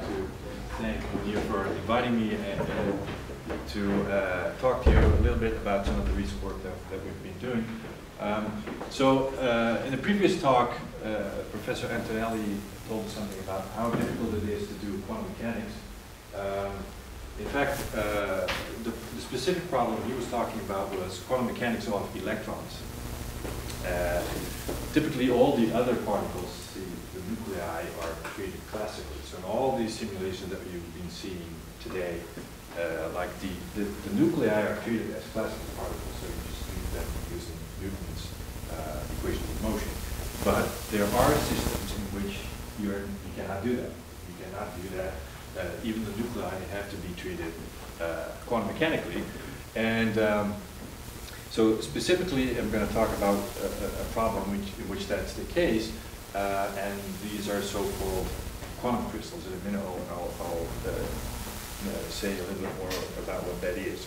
to thank you for inviting me and, and to uh, talk to you a little bit about some of the recent work that, that we've been doing. Um, so uh, in the previous talk, uh, Professor Antonelli told us something about how difficult it is to do quantum mechanics. Um, in fact, uh, the, the, specific problem he was talking about was quantum mechanics of electrons. Uh, typically all the other particles, the, the, nuclei, are treated classically. In all these simulations that you've been seeing today, uh, like the, the, the, nuclei are treated as classical particles, so you just treat them using Newton's uh, equation of motion. But there are systems in which you're, you cannot do that. You cannot do that. Uh, even the nuclei have to be treated uh, quantum mechanically. And um, so specifically, I'm going to talk about a, a problem which, in which that's the case, uh, and these are so-called quantum crystals. In a minute, I'll, I'll, I'll uh, uh, say a little bit more about what that is.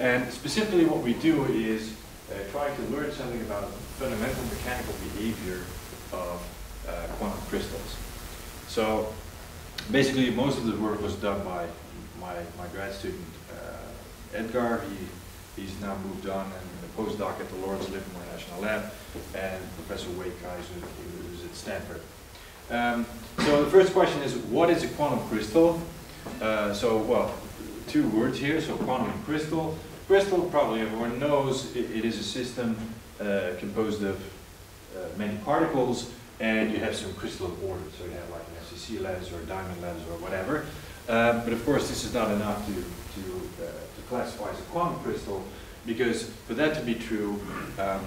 And specifically, what we do is uh, try to learn something about fundamental mechanical behavior of uh, quantum crystals. So basically, most of the work was done by my, my grad student, Edgar. He He's now moved on and a postdoc at the Lawrence Livermore National Lab, and Professor Wei Cai, who's at Stanford. Um, so the first question is, what is a quantum crystal? Uh, so, well, two words here, so quantum crystal. Crystal, probably everyone knows, it, it is a system uh, composed of uh, many particles, and you have some crystalline order. So you have like an FCC lens or a diamond lens or whatever. Um, but of course, this is not enough to, to, uh, to classify as a quantum crystal, because for that to be true, um,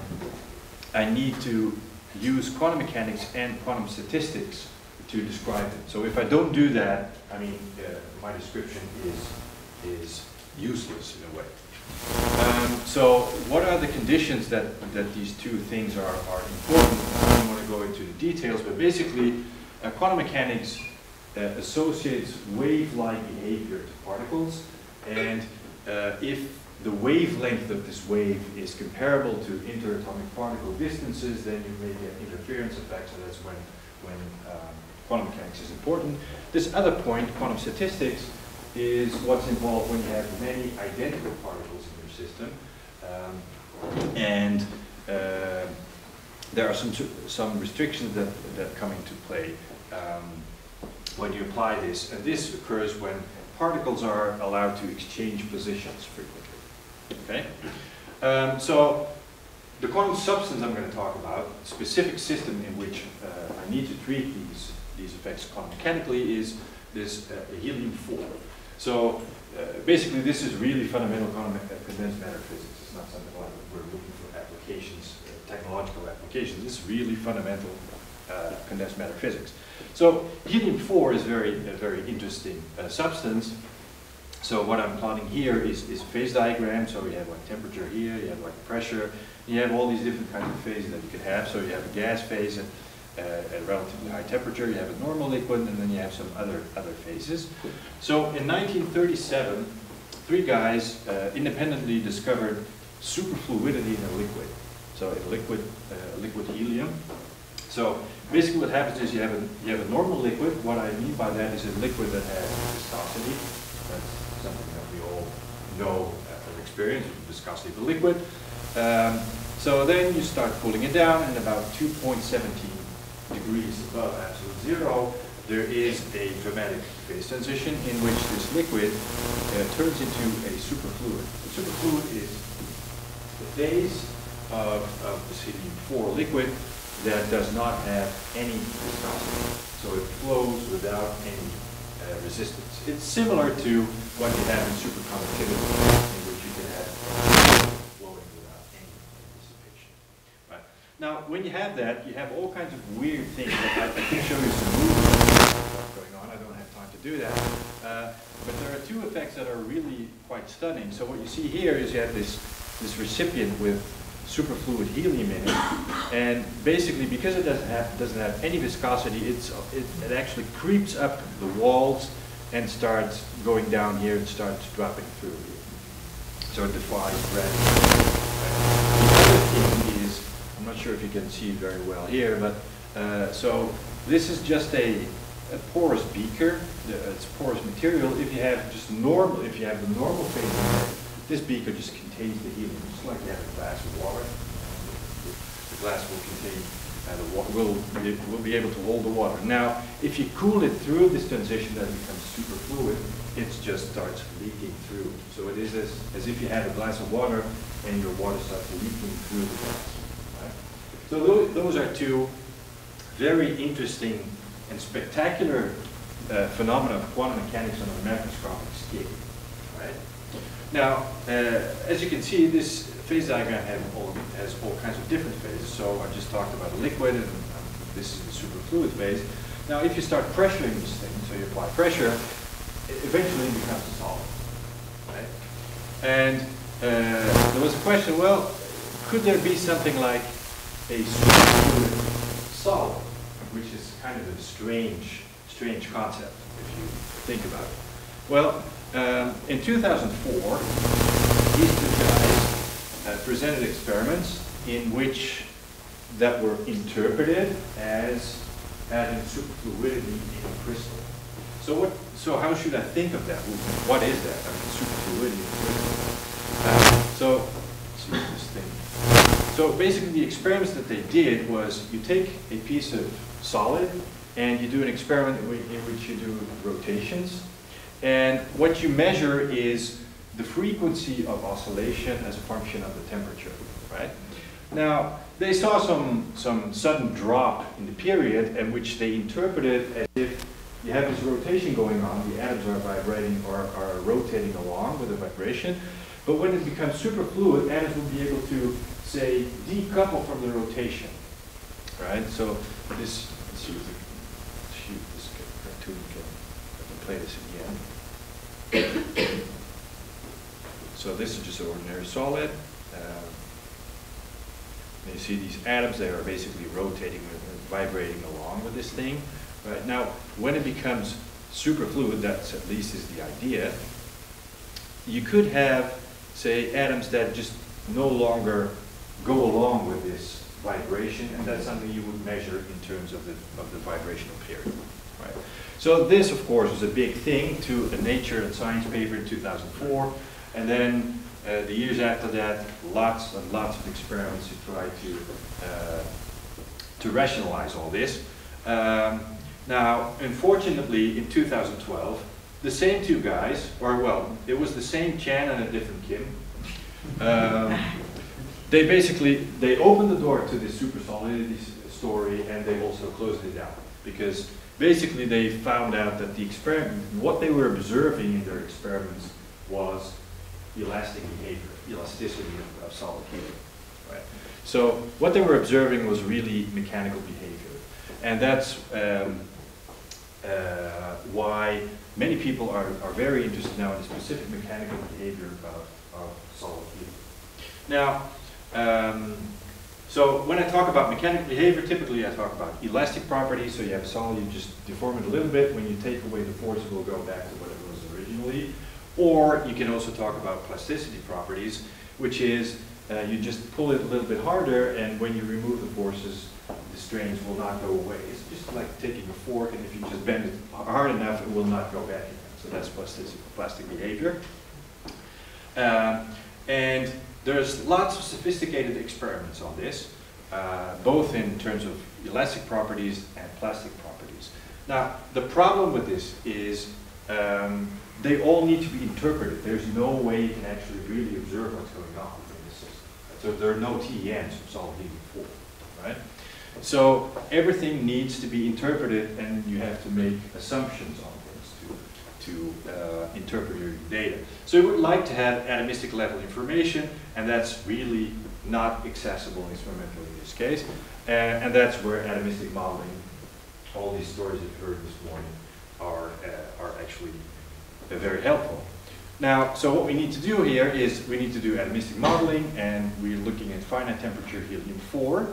I need to use quantum mechanics and quantum statistics to describe it. So if I don't do that, I mean, uh, my description is, is useless in a way. Um, so what are the conditions that, that these two things are, are important? I don't want to go into the details, but basically, uh, quantum mechanics uh, associates wave-like behavior to particles, and uh, if the wavelength of this wave is comparable to interatomic particle distances, then you may get interference effects, so that's when, when um, quantum mechanics is important. This other point, quantum statistics, is what's involved when you have many identical particles in your system. Um, and uh, there are some, some restrictions that, that come into play. Um, when you apply this. And this occurs when particles are allowed to exchange positions frequently. Okay? Um, so the quantum substance I'm going to talk about, specific system in which uh, I need to treat these, these effects quantum mechanically is this uh, helium-4. So uh, basically this is really fundamental quantum uh, condensed matter physics. It's not something like we're looking for applications, uh, technological applications. Is really fundamental uh, condensed matter physics. So helium-4 is very, a very interesting substance. So what I'm plotting here is, is phase diagram. So you have like temperature here, you have like pressure, you have all these different kinds of phases that you could have. So you have a gas phase at, uh, at relatively high temperature, you have a normal liquid, and then you have some other, other phases. So in 1937, three guys uh, independently discovered superfluidity in a liquid. So in liquid, uh, liquid helium. So basically what happens is you have a you have a normal liquid. What I mean by that is a liquid that has viscosity. That's something that we all know from experience, viscosity of a liquid. Um, so then you start cooling it down and about 2.17 degrees above absolute zero, there is a dramatic phase transition in which this liquid uh, turns into a superfluid. The superfluid is the phase of, of the helium-4 liquid that does not have any viscosity. So it flows without any resistance. It's similar to what you have in superconductivity, in which you can have flowing without any dissipation. Right. Now, when you have that, you have all kinds of weird things. I, I can show you some movement going on. I don't have time to do that. Uh, but there are two effects that are really quite stunning. So what you see here is you have this, this recipient with superfluid helium in it. And basically, because it doesn't have, doesn't have any viscosity, it's, it, it actually creeps up the walls and starts going down here and starts dropping through So it defies gravity. The other thing is, I'm not sure if you can see very well here, but uh, so this is just a, a porous beaker, it's porous material. If you have just normal, if you have the normal phase, this beaker just contains the helium, just like you have a glass of water. The glass will contain, uh, the water will, will be able to hold the water. Now, if you cool it through this transition, that becomes super fluid, it just starts leaking through. So it is as, as if you had a glass of water and your water starts leaking through the glass. So those, are two very interesting and spectacular uh, phenomena of quantum mechanics on a macroscopic scale. Right? Now, uh, as you can see, this phase diagram all, has all kinds of different phases. So I just talked about a liquid, and this is the superfluid phase. Now, if you start pressuring this thing, so you apply pressure, it eventually becomes a solid. Right? And uh, there was a question, well, could there be something like a superfluid solid, which is kind of a strange, strange concept if you think about it. Well, um, in 2004, these two guys uh, presented experiments in which that were interpreted as having superfluidity in a crystal. So what? So how should I think of that? What is that? I mean, superfluidity. Uh, so this thing. So basically, the experiments that they did was you take a piece of solid and you do an experiment in which you do rotations and what you measure is the frequency of oscillation as a function of the temperature, right? Now, they saw some, some sudden drop in the period in which they interpreted as if you have this rotation going on, the atoms are vibrating or are rotating along with the vibration, but when it becomes superfluid, atoms will be able to, say, decouple from the rotation, right? So this, let's see, shoot, this cartoon can play this again so this is just an ordinary solid. Um, you see these atoms, they are basically rotating and vibrating along with this thing. Right now, when it becomes superfluid, that's at least is the idea, you could have, say, atoms that just no longer go along with this vibration, and that's something you would measure in terms of the, of the vibrational period. Right? So this, of course, was a big thing to a Nature and Science paper in 2004. And then uh, the years after that, lots and lots of experiments to try to, uh, to rationalize all this. Um, now, unfortunately, in 2012, the same two guys, or well, it was the same Chan and a different Kim. Um, they basically, they opened the door to this super solidity story and they also closed it down because basically they found out that the experiment, what they were observing in their experiments was elastic behavior, elasticity of, of solid helium. Right? So what they were observing was really mechanical behavior. And that's um, uh, why many people are, are very interested now in the specific mechanical behavior of, of solid helium. Now, um, so when I talk about mechanical behavior, typically I talk about elastic properties. So you have a solid, you just deform it a little bit. When you take away the force, it will go back to what it was originally. Or you can also talk about plasticity properties, which is uh, you just pull it a little bit harder, and when you remove the forces, the strains will not go away. It's just like taking a fork, and if you just bend it hard enough, it will not go back again. So that's plastic, plastic behavior. Uh, and there's lots of sophisticated experiments on this, uh, both in terms of elastic properties and plastic properties. Now, the problem with this is um, they all need to be interpreted. There's no way you can actually really observe what's going on within the system. So there are no TEMs from solid helium 4, right? So everything needs to be interpreted and you have to make assumptions on to uh, interpret your data. So we would like to have atomistic level information, and that's really not accessible experimentally in this case. Uh, and that's where atomistic modeling, all these stories you've heard this morning, are, uh, are actually uh, very helpful. Now, so what we need to do here is we need to do atomistic modeling, and we're looking at finite temperature helium-4.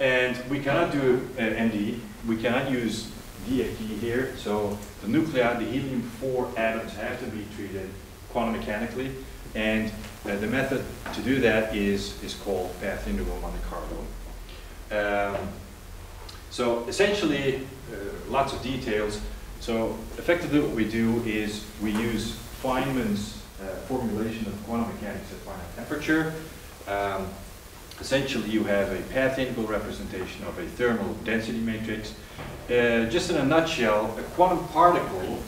And we cannot do uh, MD, we cannot use DFT here. So the nuclei, the helium-4 atoms have to be treated quantum mechanically. And uh, the method to do that is, is called path integral Monte Carlo. Um, So essentially, uh, lots of details. So effectively what we do is we use Feynman's uh, formulation of quantum mechanics at finite temperature. Um, essentially you have a path integral representation of a thermal density matrix. Uh, just in a nutshell, a quantum particle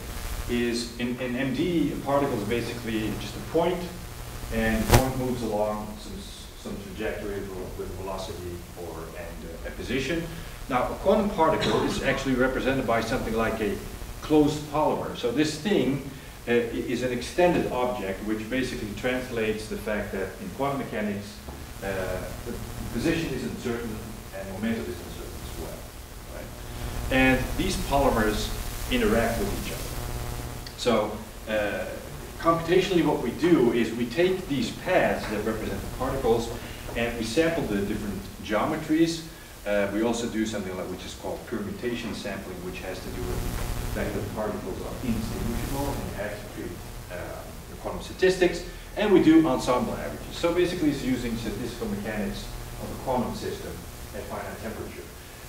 is, in, in MD, a particle is basically just a point, and the point moves along some, some trajectory with velocity or and uh, a position. Now, a quantum particle is actually represented by something like a closed polymer. So this thing uh, is an extended object, which basically translates the fact that in quantum mechanics, uh, the position is uncertain and momentum is uncertain as well. Right? And these polymers interact with each other. So uh, computationally what we do is we take these paths that represent the particles and we sample the different geometries uh, we also do something like which is called permutation sampling, which has to do with the fact that particles are indistinguishable and treat uh, quantum statistics. And we do ensemble averages. So basically it's using statistical mechanics of a quantum system at finite temperature.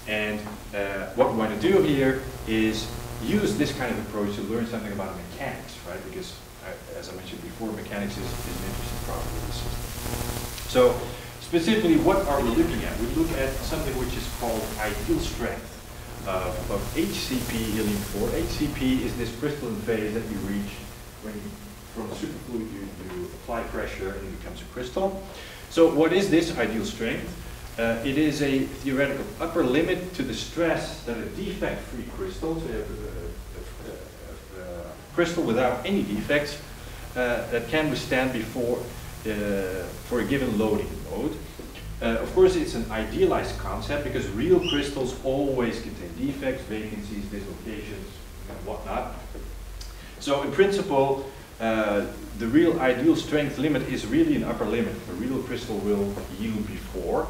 And uh, what we want to do here is use this kind of approach to learn something about mechanics, right? Because, uh, as I mentioned before, mechanics is, is an interesting property of the system. So Specifically, what are we looking at? We look at something which is called ideal strength of, of HCP helium-4. HCP is this crystalline phase that you reach when you, from superfluid you, you apply pressure and it becomes a crystal. So what is this ideal strength? Uh, it is a theoretical upper limit to the stress that a defect-free crystal, so you have a, a, a, a crystal without any defects, uh, that can withstand before uh, for a given loading mode. Uh, of course, it's an idealized concept because real crystals always contain defects, vacancies, dislocations, and whatnot. So in principle, uh, the real ideal strength limit is really an upper limit. A real crystal will yield before.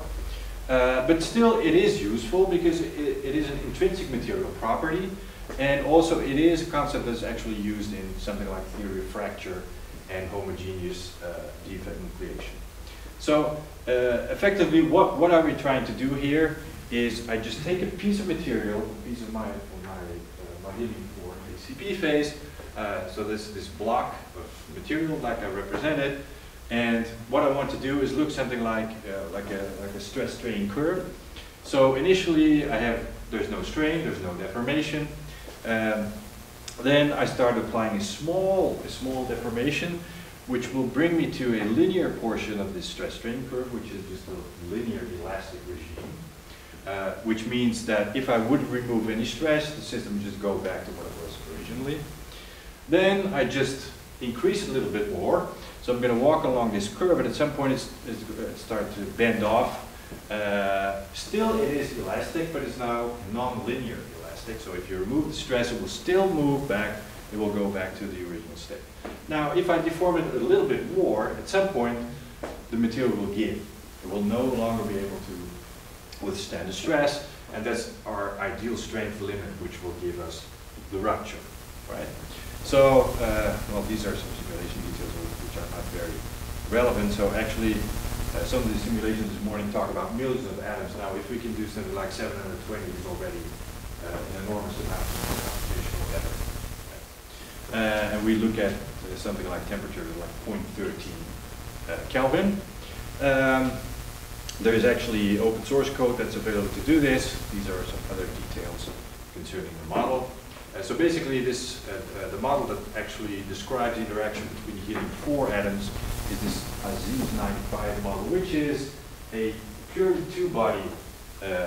Uh, but still, it is useful because it, it is an intrinsic material property. And also, it is a concept that's actually used in something like theory of fracture and homogeneous uh, defect nucleation. So uh, effectively, what, what are we trying to do here is I just take a piece of material, a piece of my, my, uh, my helium-4 HCP phase, uh, so this, this block of material like I represented, and what I want to do is look something like, uh, like, a, like a stress strain curve. So initially I have, there's no strain, there's no deformation. Um, then I start applying a small, a small deformation, which will bring me to a linear portion of this stress strain curve, which is just a linear elastic regime. Uh, which means that if I would remove any stress, the system would just go back to what it was originally. Then I just increase it a little bit more. So I'm going to walk along this curve, and at some point it's, it's it starts to bend off. Uh, still, it is elastic, but it's now non-linear elastic. So if you remove the stress, it will still move back. It will go back to the original state. Now, if I deform it a little bit more, at some point, the material will give. It will no longer be able to withstand the stress, and that's our ideal strength limit, which will give us the rupture, right? So, uh, well, these are some simulation details which are not very relevant. So actually, uh, some of the simulations this morning talk about millions of atoms. Now, if we can do something like 720, it's already uh, an enormous amount of computational effort. Uh, and we look at uh, something like temperature like 0.13 uh, Kelvin. Um, there is actually open source code that's available to do this. These are some other details concerning the model. Uh, so basically this, uh, uh, the model that actually describes the interaction between helium-4 atoms is this Aziz 95 model, which is a purely two-body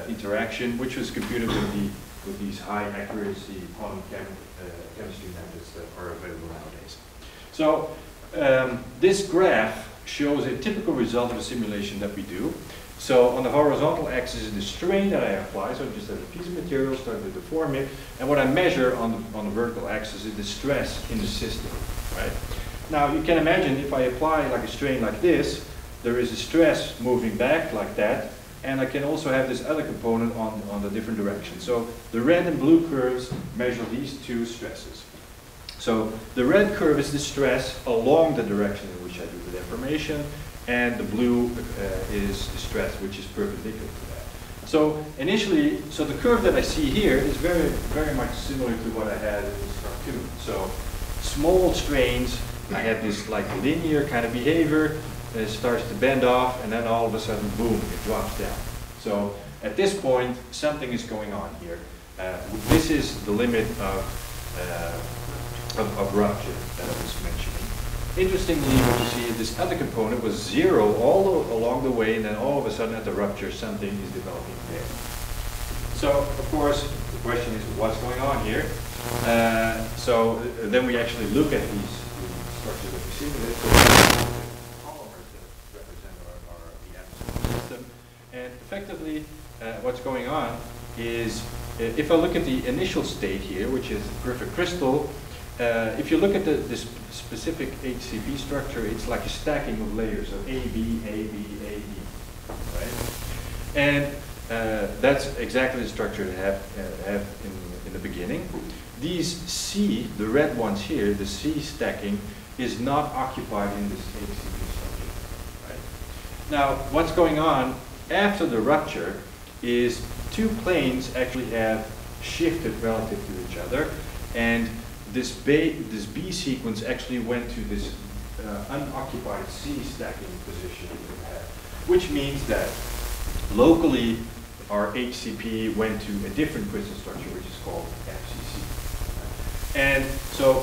interaction, which was computed with the with these high accuracy quantum chem uh, chemistry methods that are available nowadays. So um, this graph shows a typical result of a simulation that we do. So on the horizontal axis is the strain that I apply, so I just have a piece of material, start to deform it, and what I measure on the, on the vertical axis is the stress in the system, right? Now you can imagine if I apply like a strain like this, there is a stress moving back like that, and I can also have this other component on, on the different direction. So the red and blue curves measure these two stresses. So the red curve is the stress along the direction in which I do the deformation, and the blue uh, is the stress which is perpendicular to that. So initially, so the curve that I see here is very, very much similar to what I had in this cartoon. So small strains, I have this like linear kind of behavior, it starts to bend off, and then all of a sudden, boom, it drops down. So at this point, something is going on here. Uh, this is the limit of, uh, of, of rupture that I was mentioning. Interestingly, what you see is this other component was zero all the, along the way, and then all of a sudden at the rupture, something is developing there. So, of course, the question is, what's going on here? Uh, so uh, then we actually look at these, structures that we. So polymers that represent our, our the system, and effectively, uh, what's going on is, uh, if I look at the initial state here, which is perfect crystal, uh, if you look at the, this specific HCP structure, it's like a stacking of layers of A, B, A, B, A, B, right? And uh, that's exactly the structure they have, uh, have in, in the beginning. These C, the red ones here, the C stacking, is not occupied in this HCP structure, right? Now, what's going on after the rupture is two planes actually have shifted relative to each other, and this, this B sequence actually went to this uh, unoccupied C stacking position which means that locally our HCP went to a different crystal structure, which is called FCC. And so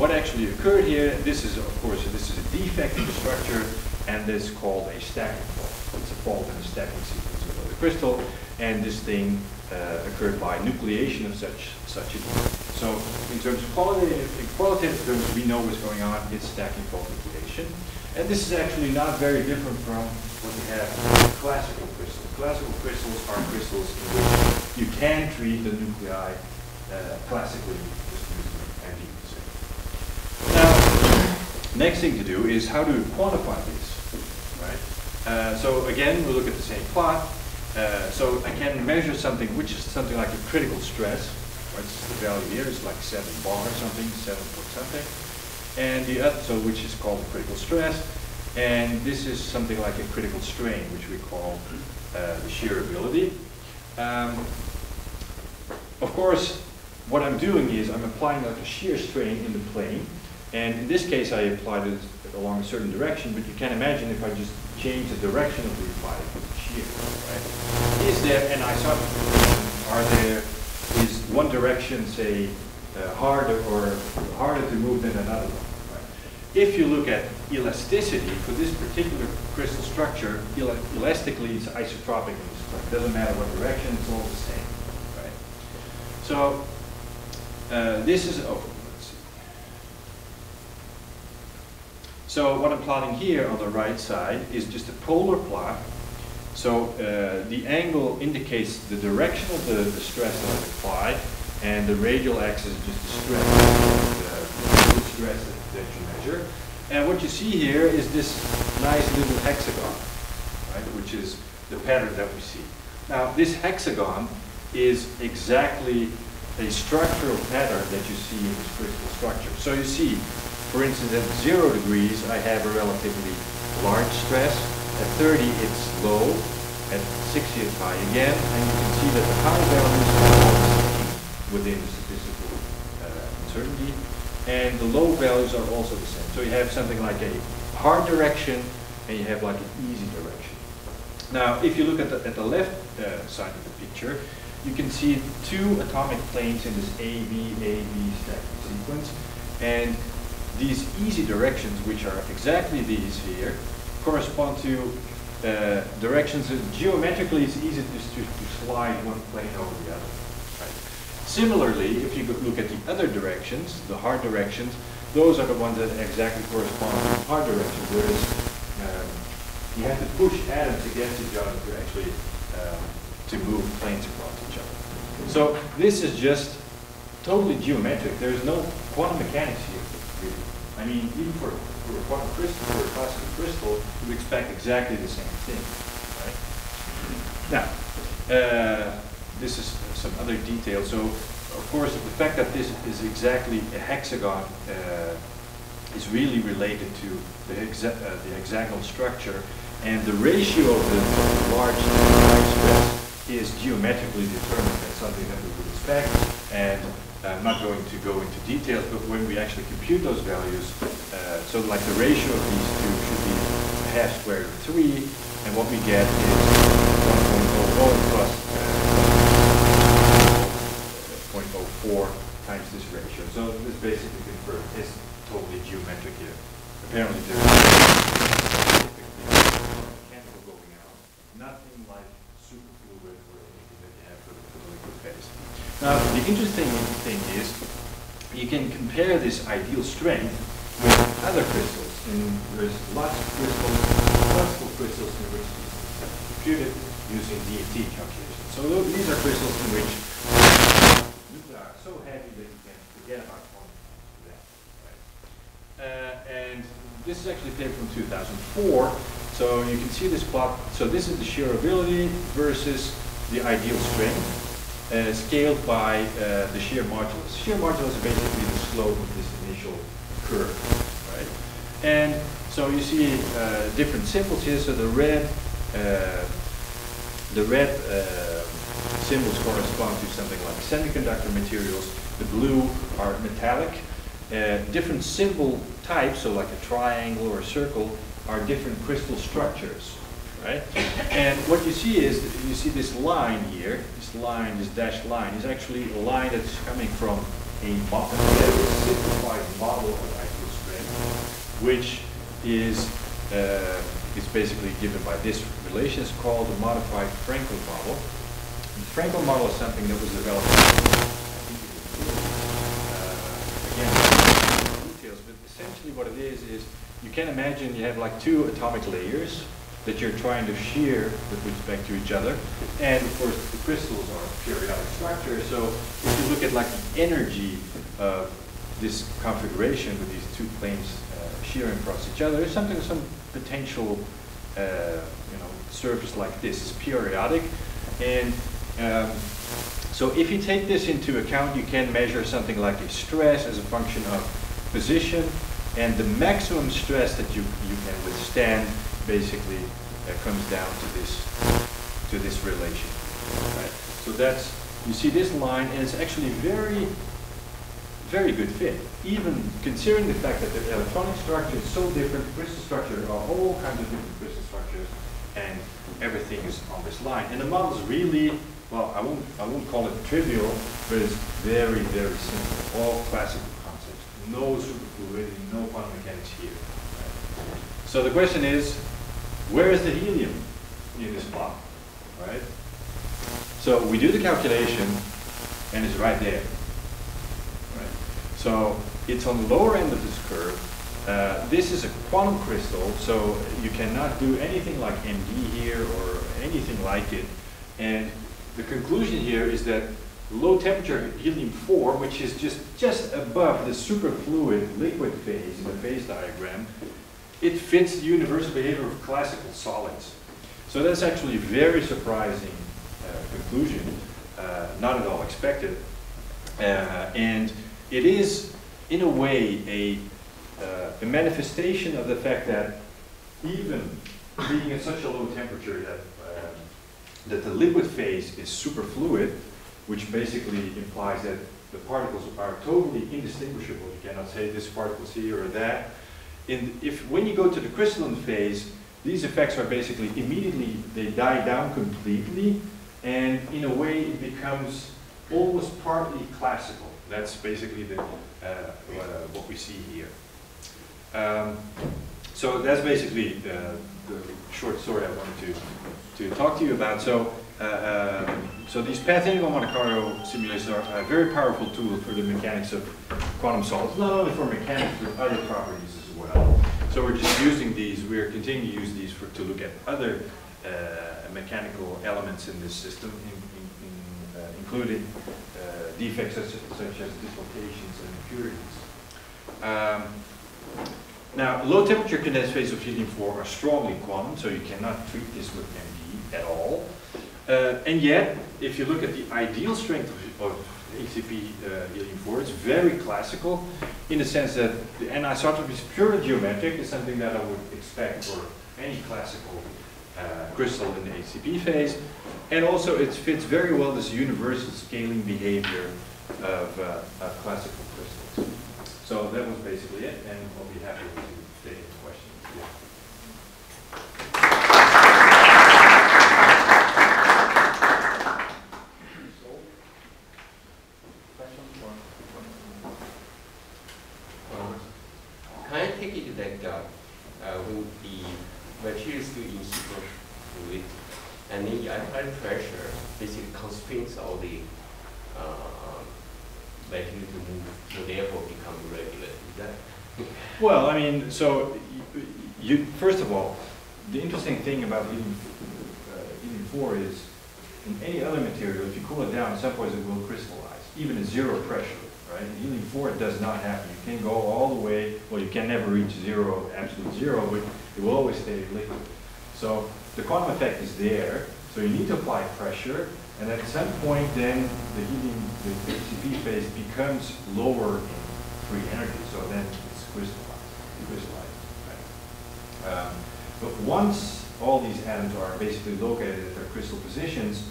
what actually occurred here, this is, of course, this is a defect in the structure, and this is called a stacking fault. It's a fault in the stacking sequence of the crystal, and this thing uh, occurred by nucleation of such, such a so in terms of qualitative, in qualitative terms, we know what's going on. It's stacking fault nucleation. And this is actually not very different from what we have in classical crystals. Classical crystals are crystals in which you can treat the nuclei uh, classically just using antiquity. Now, next thing to do is how to quantify this, right? Uh, so again, we look at the same plot. Uh, so I can measure something which is something like a critical stress, what's the value here? It's like 7 bar or something, 7 point something. And the other, so which is called critical stress. And this is something like a critical strain, which we call uh, the shear ability. Um, of course, what I'm doing is I'm applying like a shear strain in the plane. And in this case, I applied it along a certain direction, but you can imagine if I just change the direction of the applied shear, right? Is there an isotope? Are there one direction, say, uh, harder or harder to move than another one. Right? If you look at elasticity for this particular crystal structure, el elastically it's isotropic It doesn't matter what direction, it's all the same. Right? So uh, this is, oh. So what I'm plotting here on the right side is just a polar plot so uh, the angle indicates the direction of the, the stress that is applied, and the radial axis is just the stress, the stress that, that, you measure. And what you see here is this nice little hexagon, right, which is the pattern that we see. Now this hexagon is exactly a structural pattern that you see in this crystal structure. So you see, for instance, at zero degrees, I have a relatively large stress, at 30, it's low. At 60, it's high again. And you can see that the high values are within the statistical uh, uncertainty. And the low values are also the same. So you have something like a hard direction and you have like an easy direction. Now, if you look at the, at the left uh, side of the picture, you can see two atomic planes in this AB, AB stacking sequence. And these easy directions, which are exactly these here, correspond to uh, directions that geometrically it's easy to, to slide one plane over the other. Right? Similarly, if you look at the other directions, the hard directions, those are the ones that exactly correspond to the hard directions, whereas um, you have to push atoms against each other to actually um, to move planes across each other. So this is just totally geometric. There's no quantum mechanics here. I mean, even for for a crystal, for a classical crystal, you expect exactly the same thing, right? Now, uh, this is some other detail. So, of course, the fact that this is exactly a hexagon uh, is really related to the, hexa uh, the hexagonal structure and the ratio of the large stress is geometrically determined as something that we would expect, and I'm not going to go into details, but when we actually compute those values, uh, so like the ratio of these two should be half square root of 3, and what we get is 1.00 plus uh, 0.04 times this ratio. So this basically confirms it's totally geometric here. Apparently there's mechanical going out, nothing like superfluid or anything that you have for the, for the liquid phase. Now, the interesting thing is you can compare this ideal strength with other crystals. And there's lots of crystals, of crystals in which these computed using DFT calculations. So these are crystals in which nuclei are so heavy that you can forget about them. Right? Uh, and this is actually a paper from 2004. So you can see this plot. So this is the shearability versus the ideal strength uh, scaled by uh, the shear modulus. Shear modulus is basically the slope of this initial curve, right? And so you see uh, different symbols here. So the red, uh, the red uh, symbols correspond to something like semiconductor materials. The blue are metallic. Uh, different symbol types, so like a triangle or a circle, are different crystal structures right? And what you see is, you see this line here, this line, this dashed line, is actually a line that's coming from a model, very simplified model of ideal strength, which is, uh, is basically given by this relation. It's called the modified Frenkel model. the Frenkel model is something that was developed, uh, again, details, but essentially what it is, is you can imagine you have like two atomic layers, that you're trying to shear with respect to each other. And of course, the crystals are periodic structures. So if you look at like the energy of this configuration with these two planes uh, shearing across each other, there's something, some potential, uh, you know, surface like this is periodic. And um, so if you take this into account, you can measure something like a stress as a function of position and the maximum stress that you, you can withstand basically uh, comes down to this to this relation. Right? So that's you see this line, and it's actually very very good fit. Even considering the fact that the electronic structure is so different, crystal structure are all kinds of different crystal structures, and everything is on this line. And the model is really well, I won't I won't call it trivial, but it's very very simple. All classical concepts. No superfluidity, no quantum mechanics here. So the question is, where is the helium in this plot, right? So we do the calculation, and it's right there. Right? So it's on the lower end of this curve. Uh, this is a quantum crystal, so you cannot do anything like MD here or anything like it. And the conclusion here is that low temperature helium-4, which is just, just above the superfluid liquid phase in the phase diagram, it fits the universal behavior of classical solids. So that's actually a very surprising uh, conclusion, uh, not at all expected. Uh, and it is, in a way, a, uh, a manifestation of the fact that even being at such a low temperature that, um, that the liquid phase is superfluid, which basically implies that the particles are totally indistinguishable. You cannot say this particle is here or that in, if, when you go to the crystalline phase, these effects are basically immediately, they die down completely, and in a way it becomes almost partly classical. That's basically the, uh, what, uh, we see here. Um, so that's basically the, the, short story I wanted to, to talk to you about. So, uh, um, so these path integral Monte Carlo simulations are a very powerful tool for the mechanics of quantum solids, not only for mechanics, but other properties well. So we're just using these, we're continuing to use these for, to look at other uh, mechanical elements in this system, in, in, in, uh, including uh, defects such, such, as dislocations and impurities. Um, now, low temperature condensed phase of helium-4 are strongly quantum, so you cannot treat this with MD at all. Uh, and yet, if you look at the ideal strength of, of HCP uh, helium-4. It's very classical in the sense that the anisotropy is purely geometric. It's something that I would expect for any classical uh, crystal in the HCP phase. And also, it fits very well this universal scaling behavior of, uh, of classical crystals. So that was basically it, and I'll be happy to take any questions. Yeah. Can I take it that uh, uh, when the material is still in superfluid, and then the apply pressure basically constrains all the uh, material to move, so therefore become regular. Is that? Well, I mean, so you, first of all, the interesting thing about helium, uh, helium four is in any other material, if you cool it down, some point it will crystallize, even at zero pressure, right? In helium four, it does not happen. You can go all the way, well, you can never reach zero, absolute zero, but it will always stay liquid. So the quantum effect is there, so you need to apply pressure, and at some point then the helium, the HCP phase becomes lower in free energy, so then it's crystallized, crystallized, right? Um, But once all these atoms are basically located at their crystal positions,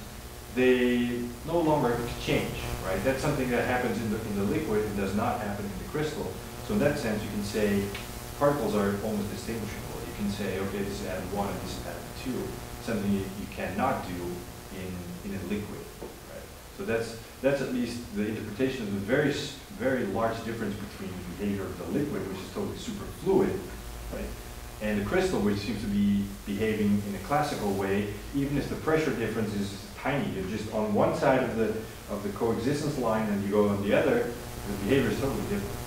they no longer exchange, right? That's something that happens in the, in the liquid and does not happen in the crystal. So in that sense, you can say particles are almost distinguishable. You can say, okay, this is atom one and this is atom two, something you, you cannot do in, in a liquid, right? So that's, that's at least the interpretation of the very, very large difference between the behavior of the liquid, which is totally superfluid, right? And the crystal, which seems to be behaving in a classical way, even if the pressure difference is tiny, you're just on one side of the, of the coexistence line and you go on the other, the behavior is totally different.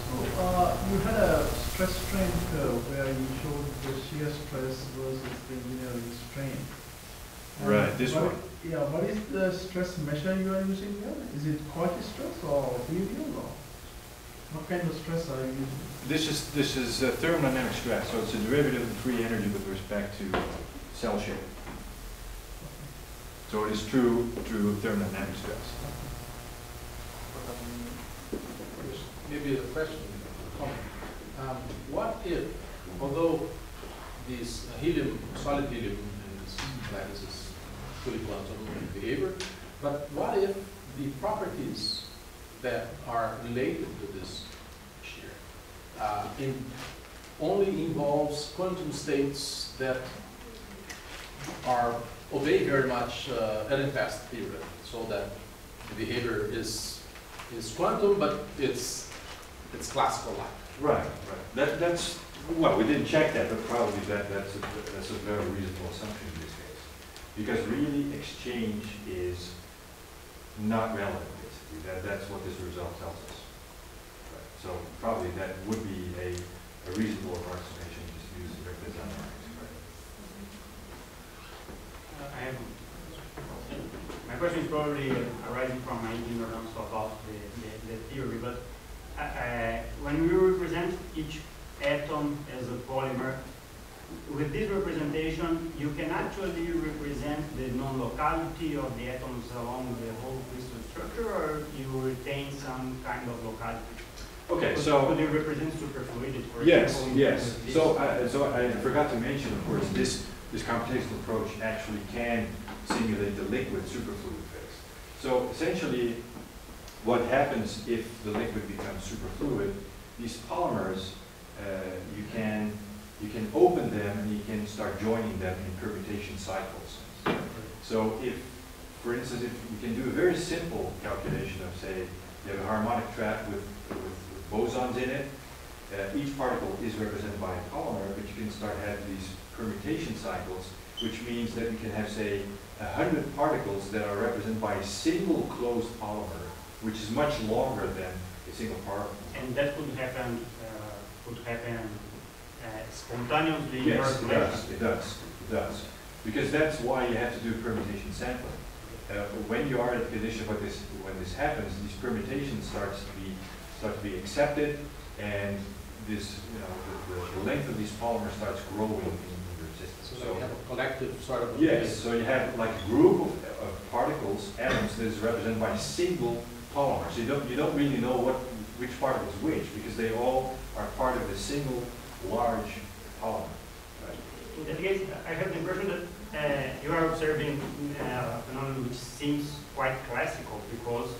So, uh, you had a stress strain curve where you showed the shear stress versus the engineering strain. And Right, this one. Yeah, what is the stress measure you are using here? Is it Cauchy stress or behavioral or? What kind of stress are you using? This is, this is uh, thermodynamic stress, so it's a derivative of free energy with respect to cell shape. So it is true, true thermodynamic stress. Maybe a question, comment. Um, What if, although this helium, solid helium, and this lattice is fully quantum in behavior, but what if the properties that are related to this shear uh, in, only involves quantum states that are, obey very much uh, Ehrenfest theory, so that the behavior is, is quantum, but it's, it's classical like. Right, right. That, that's, well, we didn't check that, but probably that, that's a, that's a very reasonable assumption. Because really, exchange is not relevant, basically. That, that's what this result tells us. Right. So probably that would be a, a reasonable approximation, just use the right? Uh, I have, my question is probably arising from my ignorance about the, the, the theory, but uh, uh, when we represent each atom as a polymer, with this representation, you can actually represent the non-locality of the atoms along the whole crystal structure, or you retain some kind of locality? Okay, so. Could you represent superfluidity, for Yes, example? yes. So, I so I forgot to mention, of course, this, this computational approach actually can simulate the liquid superfluid phase. So essentially, what happens if the liquid becomes superfluid, these polymers, uh, you can, you can open them and you can start joining them in permutation cycles. So if, for instance, if you can do a very simple calculation of, say, you have a harmonic trap with, with with bosons in it, uh, each particle is represented by a polymer, but you can start having these permutation cycles, which means that you can have, say, a hundred particles that are represented by a single closed polymer, which is much longer than a single particle. And that could happen, uh, could happen spontaneously? Yes, it does, it does, it does. Because that's why you have to do permutation sampling. Uh, When you are at the condition when this, when this happens, these permutations starts to be, start to be accepted, and this, you know, the- the, the length of these polymers starts growing in your system. So that we have a collective sort of. Yes, so you have like a group of, of particles, atoms, that is represented by a single polymer. So you don't, you don't really know what, which particle is which, because they all are part of a single large polymer. right? in that case, I have the impression that uh, you are observing uh, a phenomenon which seems quite classical because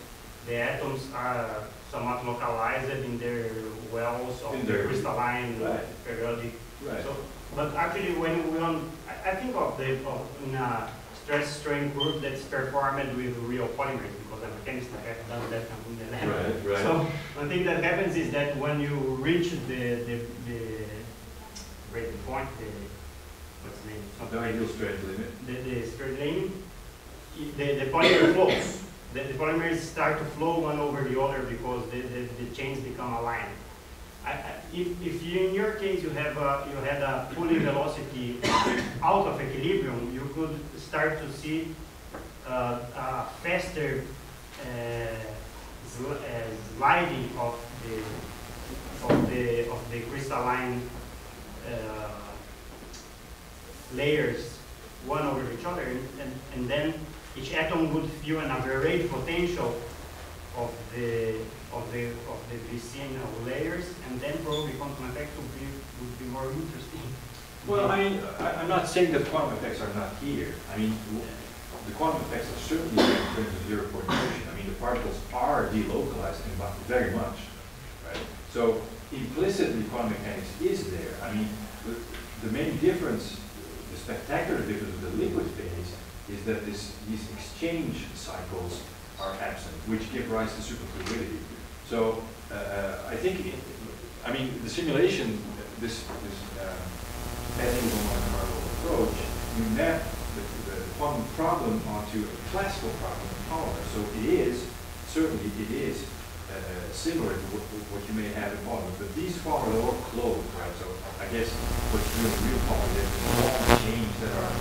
the atoms are somewhat localized in their wells of In their- crystalline Right. periodic. Right. So, but actually, when we on, I, I think of the of in a stress strain curve that's performed with real polymers because I'm a chemist, I have done that in the lab. Right, right. So one thing that happens is that when you reach the the the breaking point, the what's the name? The ideal strength limit. the, the straight line, i- the, the polymer flows. The, the polymers start to flow one over the other because the, the, the chains become aligned. I, if, if in your case, you have a, you had a pulling velocity out of equilibrium, you could start to see uh, a faster uh, uh, sliding of the, of the, of the crystalline uh, layers one over each other, and, and, and then each atom would feel an average potential of the of the of the vicinal layers, and then probably quantum effects would be would be more interesting. Well, I mean, I, I'm not saying that quantum effects are not here. I mean, the quantum effects are certainly here in terms of zero motion. I mean, the particles are delocalized in very much, right? So implicitly, quantum mechanics is there. I mean, the, the main difference, the spectacular difference with the liquid phase is that this, these exchange cycles are absent, which give rise to superfluidity. So, uh, I think, it- I mean, the simulation, this, this, uh, bending particle approach, you map the, the quantum problem onto a classical problem of polymer. So it is, certainly it is uh, similar to what, what you may have in polymer, but these polymers are closed, right? So I guess what's doing real polymer is long chains that are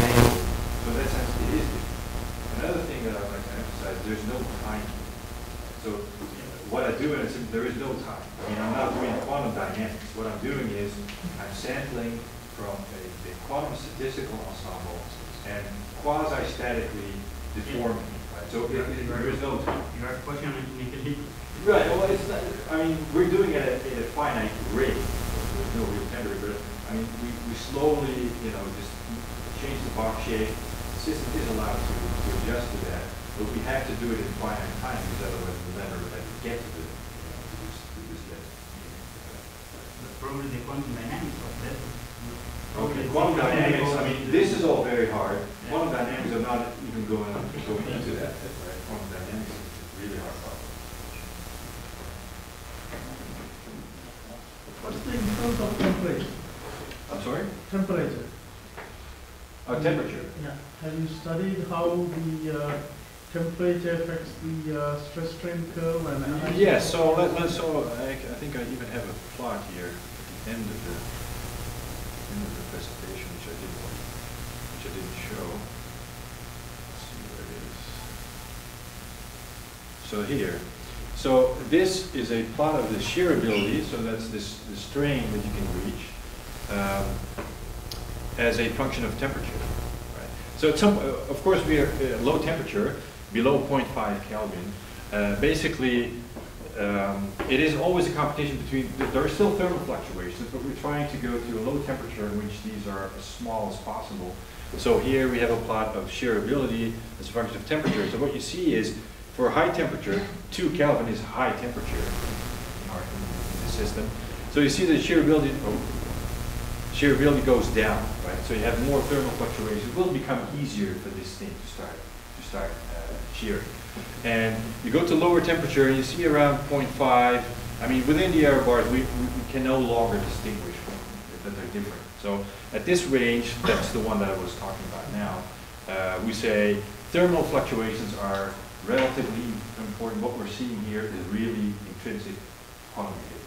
tangled. So in that sense, it is different. Another thing that I'd like to emphasize, there's no time. So what I do is, there is no time. I mean, I'm not doing quantum dynamics. What I'm doing is, I'm sampling from a, a quantum statistical ensemble and quasi-statically deforming it, right? So it- it- there is no time. You pushing an equilibrium. Right, well, it's not, I mean, we're doing it at, at a finite rate, there's no real temperature, but, I mean, we, we slowly, you know, just change the box shape. The system is allowed to, to adjust to that, but we have to do it in finite time, because otherwise we'll never ever get to the, you know, to this, to this level. But probably the quantum dynamics of that. Okay, quantum dynamics, I mean, this is all very hard, quantum dynamics are not even going, going into that, right? Quantum dynamics is really hard problem. What's the influence of temperature? I'm sorry? Temperature. Oh, temperature. Yeah. Have you studied how the uh, temperature affects the uh, stress strain curve and? and- Yes, so let, let's, so I, I think I even have a plot here at the end of the, end of the presentation, which I didn't, which I didn't show. Let's see where it is. So here, so this is a plot of the shear ability, so that's this, the strain that you can reach, um, as a function of temperature. So at some, uh, of course, we are uh, low temperature, below 0.5 Kelvin. Uh, basically, um, it is always a competition between, th- there are still thermal fluctuations, but we're trying to go to a low temperature in which these are as small as possible. So here we have a plot of shear ability as a function of temperature. So what you see is, for high temperature, 2 Kelvin is high temperature in our system. So you see the shear ability, oh, shear ability goes down, right? So you have more thermal fluctuations. It will become easier for this thing to start to start shearing. And you go to lower temperature, and you see around 0.5. I mean, within the error bars, we, we, can no longer distinguish that they're different. So at this range, that's the one that I was talking about now. Uh, we say thermal fluctuations are relatively important. What we're seeing here is really intrinsic quantum behavior.